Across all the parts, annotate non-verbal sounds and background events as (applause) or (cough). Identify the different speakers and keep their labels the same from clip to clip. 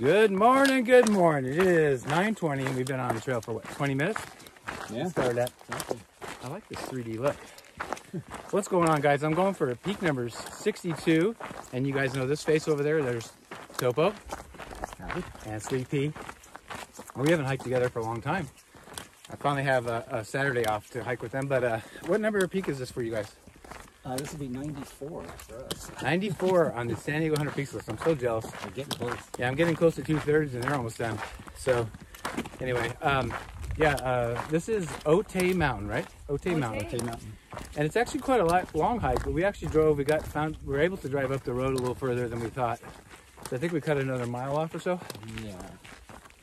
Speaker 1: Good morning, good morning. It is 9.20 and we've been on the trail for what, 20 minutes?
Speaker 2: Yeah.
Speaker 1: Started at, I like this 3D look. (laughs) What's going on guys? I'm going for peak numbers 62 and you guys know this face over there. There's Topo and Sweet Pea. We haven't hiked together for a long time. I finally have a, a Saturday off to hike with them, but uh, what number of peak is this for you guys?
Speaker 2: Uh, this will be 94 for us.
Speaker 1: 94 on the San Diego 100 Peaks list. I'm so jealous.
Speaker 2: We're getting close.
Speaker 1: Yeah, I'm getting close to two thirds and they're almost done. So, anyway, um, yeah, uh, this is Otay Mountain, right? Otay Mountain.
Speaker 2: Otay Mountain.
Speaker 1: And it's actually quite a lot, long hike, but we actually drove, we got found, we were able to drive up the road a little further than we thought. So I think we cut another mile off or so.
Speaker 2: Yeah.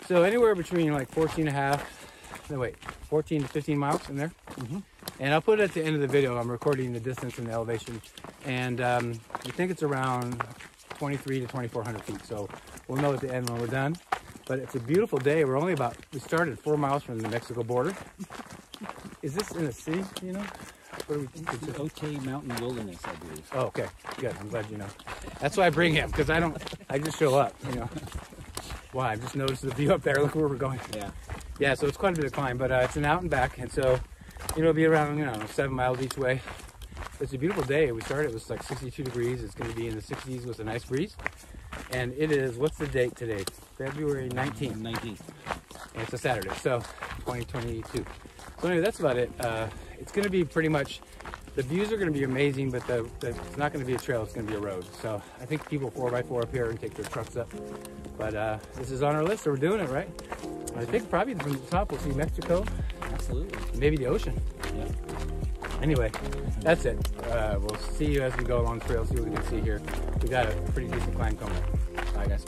Speaker 1: So anywhere between like 14 and a half, no wait, 14 to 15 miles in there.
Speaker 2: Mhm.
Speaker 1: And I'll put it at the end of the video. I'm recording the distance and the elevation. And um, we think it's around 23 to 2400 feet. So we'll know at the end when we're done. But it's a beautiful day. We're only about, we started four miles from the Mexico border. Is this in a city, you know? What we think?
Speaker 2: It's the Otay Mountain Wilderness, I believe.
Speaker 1: Oh, okay. Good. I'm glad you know. That's why I bring him, because I don't, I just show up, you know. Why? I've just noticed the view up there. Look where we're going.
Speaker 2: Yeah.
Speaker 1: Yeah, so it's quite a bit of climb, but uh, it's an out and back, and so, it'll be around, you know, seven miles each way. It's a beautiful day. We started, it was like 62 degrees. It's going to be in the 60s with a nice breeze. And it is, what's the date today? February 19th.
Speaker 2: 19.
Speaker 1: And it's a Saturday, so 2022. So anyway, that's about it. Uh, it's going to be pretty much, the views are going to be amazing, but the, the, it's not going to be a trail, it's going to be a road. So I think people 4x4 up here and take their trucks up. But uh, this is on our list, so we're doing it, right? I think probably from the top we'll see Mexico,
Speaker 2: Absolutely.
Speaker 1: maybe the ocean.
Speaker 2: Yeah.
Speaker 1: Anyway, that's it. Uh, we'll see you as we go along the trail, see what we can see here. We got a pretty decent climb coming. Bye, guys.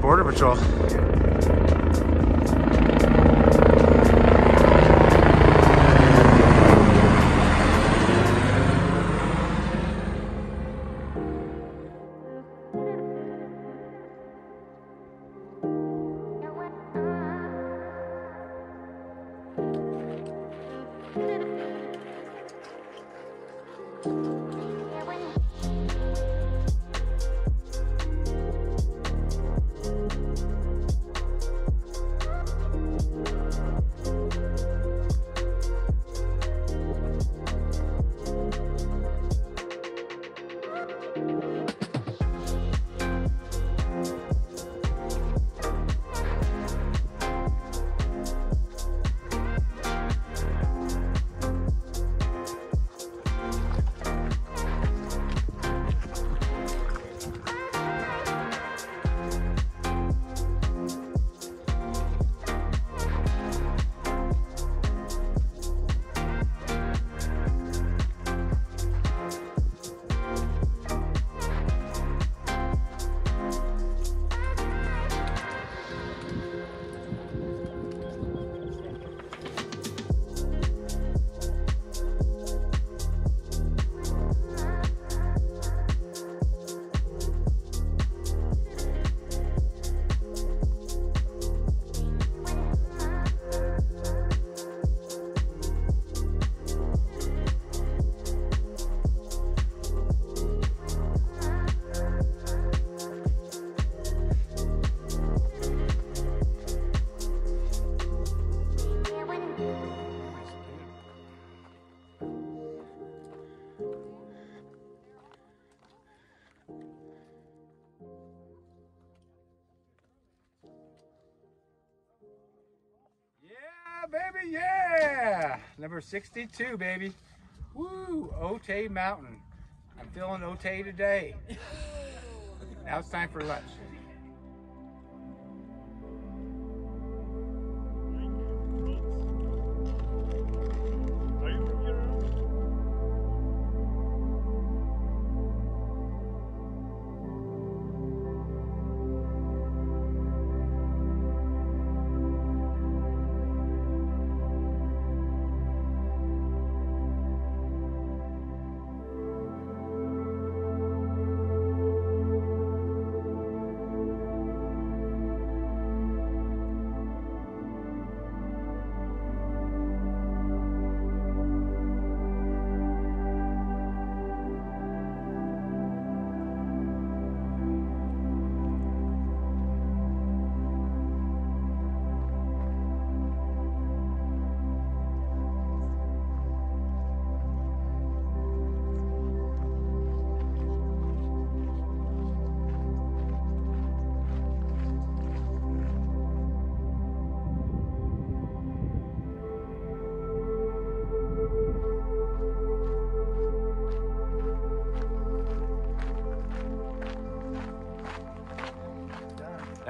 Speaker 1: Border Patrol. baby, yeah! Number 62, baby. Woo, Otay Mountain. I'm feeling Otay today. (laughs) now it's time for lunch.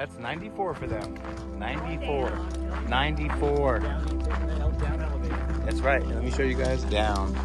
Speaker 1: That's 94 for them. 94. 94.
Speaker 2: Down, taking that out down elevator.
Speaker 1: That's right. Let me show you guys down.